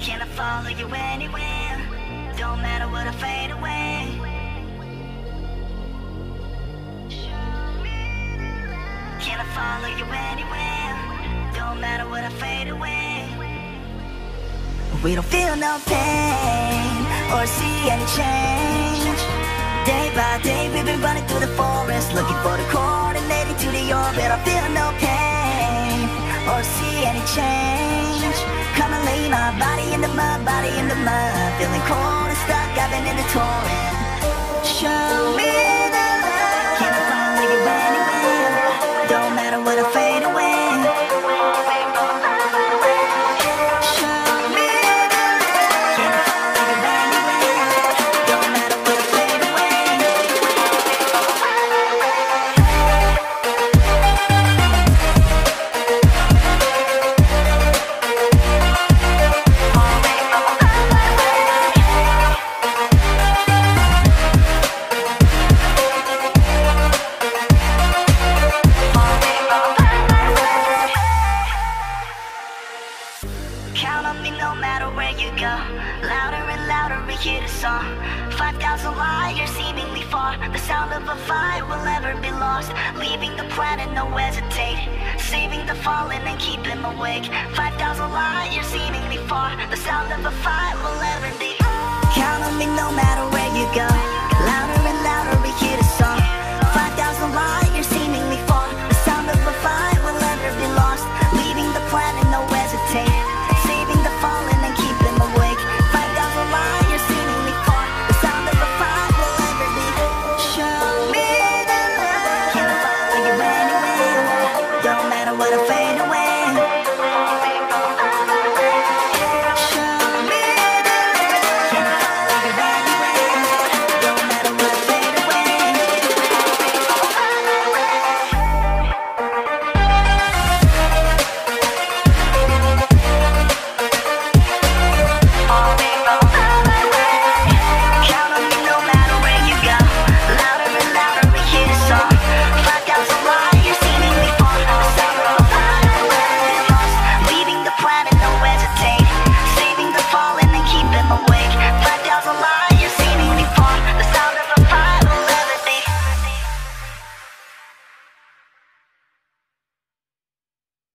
Can I follow you anywhere? Don't matter what I fade away. Can I follow you anywhere? Don't matter what I fade away. We don't feel no pain or see any change. Day by day, we've been running through the forest, looking for the coordinating to the orbit. I feel no pain or see any change. Come and lay my the mud, body in the mud. Feeling cold and stuck, I've been in the torrent. Show me Count on me no matter where you go. Louder and louder we hear the song. 5,000 liars seemingly far. The sound of a fight will never be lost. Leaving the planet, no hesitate. Saving the fallen and keep him awake. 5,000 liars seemingly far. The sound of a fight will never be. Count on me no matter where you go.